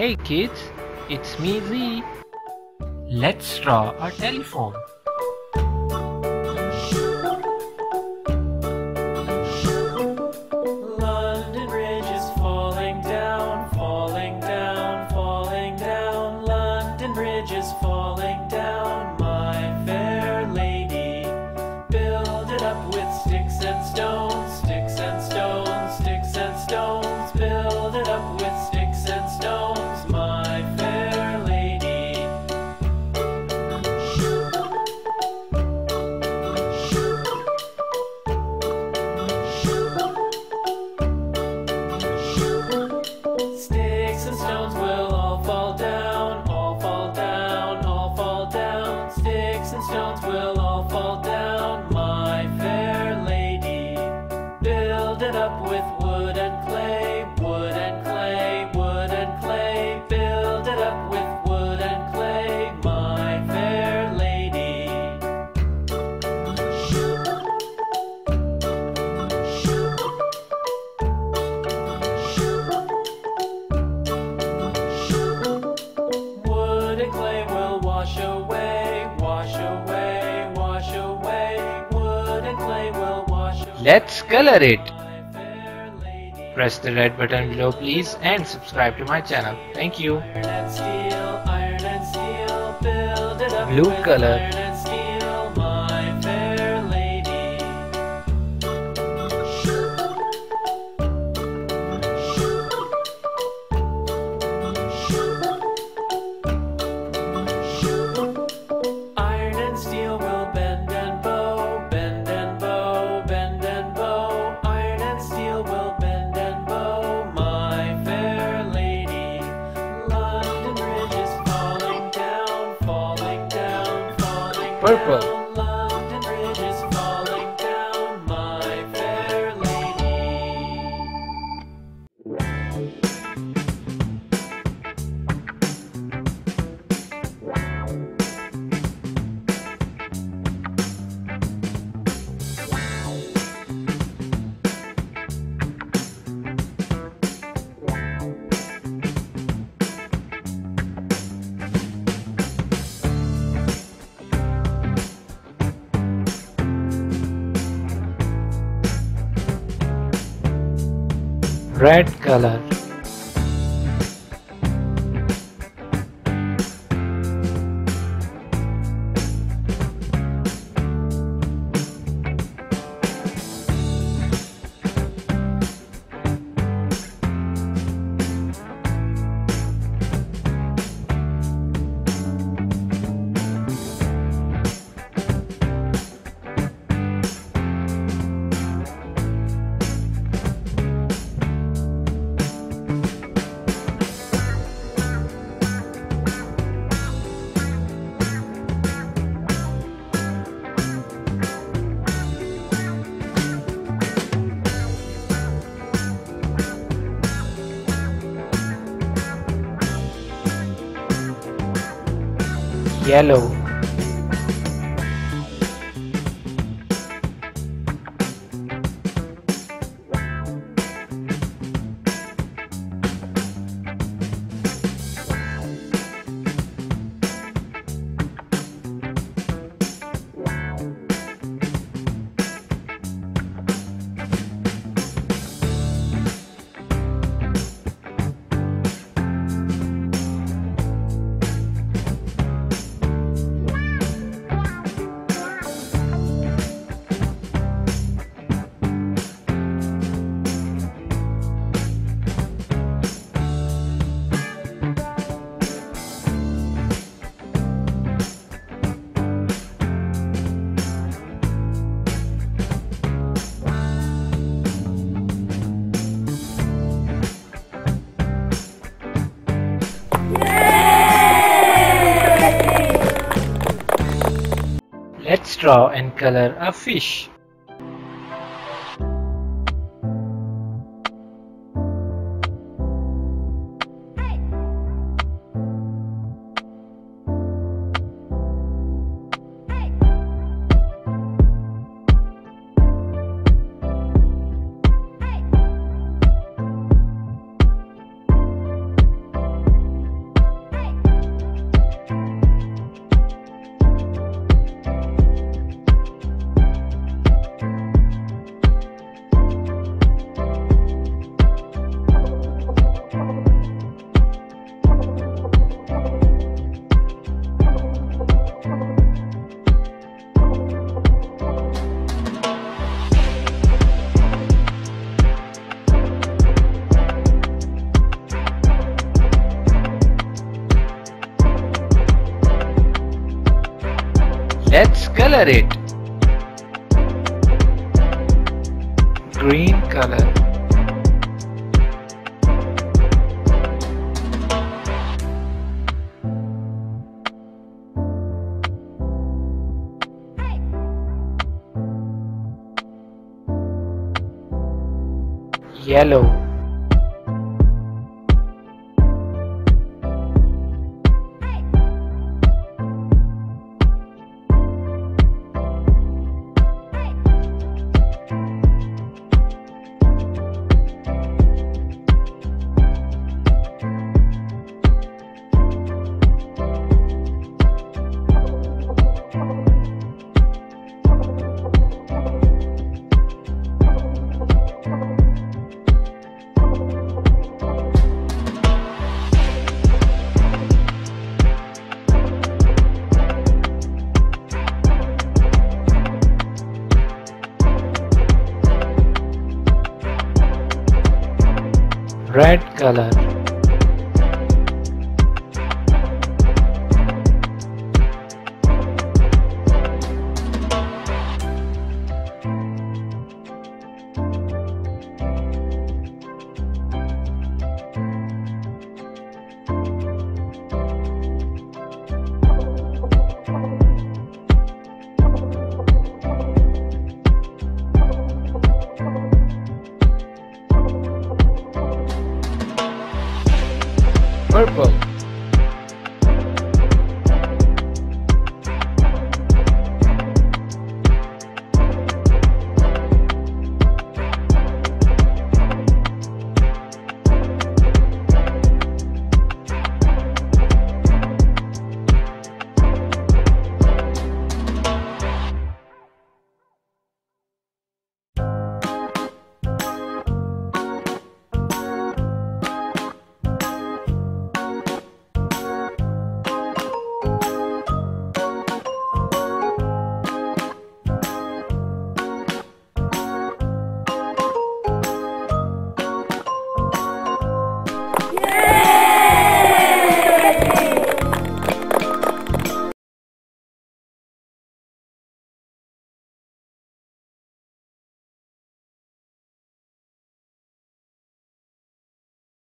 Hey kids, it's me Z. Let's draw a telephone. Let's color it. Press the red button below please and subscribe to my channel. Thank you. Blue color purple. red color. yellow. straw and color a fish. Color it. Green color. Yellow. Red color purple